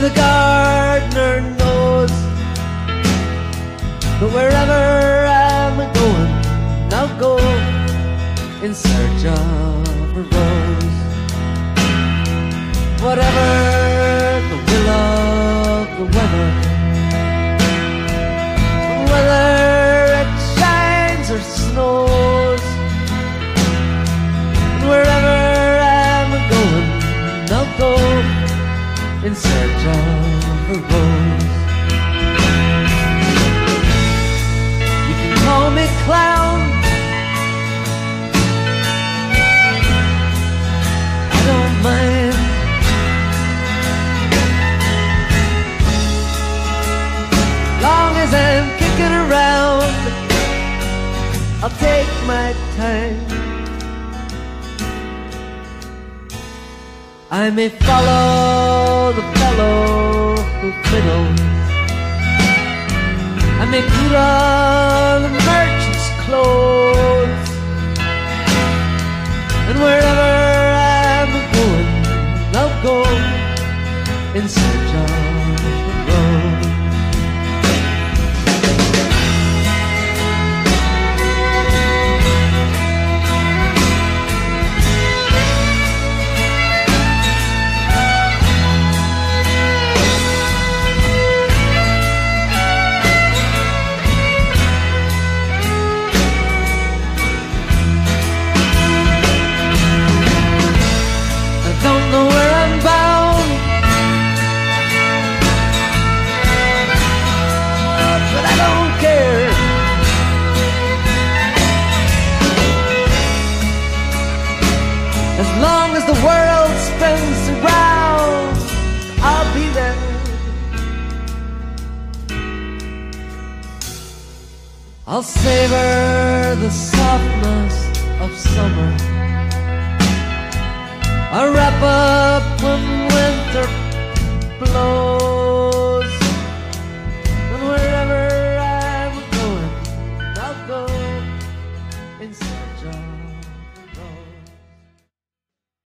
the gardener knows. But wherever I'm going, I'll go in search of a rose. Whatever. I'll take my time. I may follow the fellow who fiddles. I may put on the merchant's clothes. And wherever I'll savor the softness of summer. I'll wrap up when winter blows. And wherever I'm going, I'll go in search of.